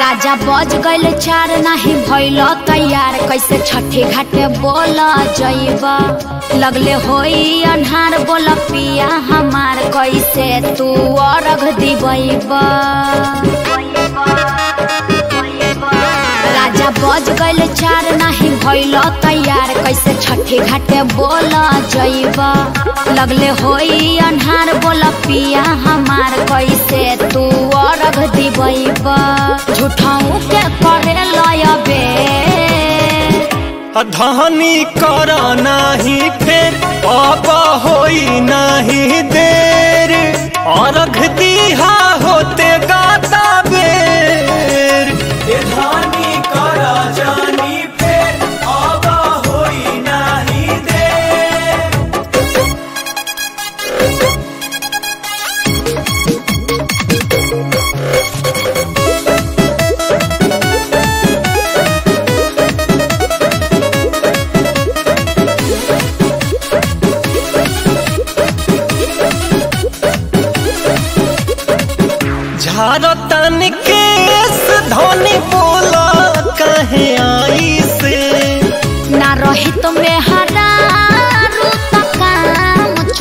राजा बज गल चार नाही भइल तैयार। कैसे छठी घाटे बोल जइबा। लगले हो अन्हार बोल, पिया हमार, कैसे तू अर्घ दीब राजा बज गल चार नाही भइल तैयार। कैसे छठी घाटे बोल जइबा? लगले होई अन्हार बोल, पिया हमार कैसे तू अर्घ दिबैबा झूठाऊ के करे लयबे। धनी कर नाही फेर अब होई नाही देर। अर्घ दिहा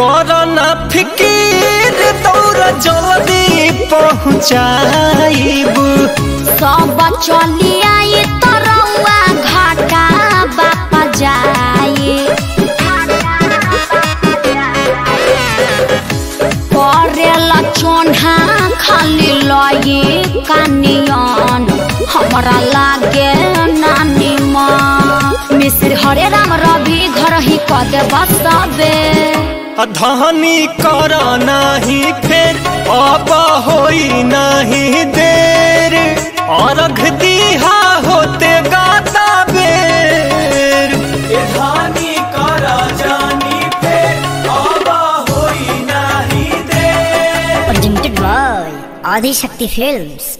करना फिकीर दौड़ जल्दी पहुँचाइब। सब चली आई घाटा बापा जाए। खाली कानियन। हमरा लागे नानी माँ। मिश्र हरे राम, रवि घर ही कद बसबे। धनी कर नाही फेर अब होई नाही देर। अर्घ दिहा होते गाता बेर। ए धनी कर जानी फेर अब होई नाही देर। Presented by Adi Shakti Films.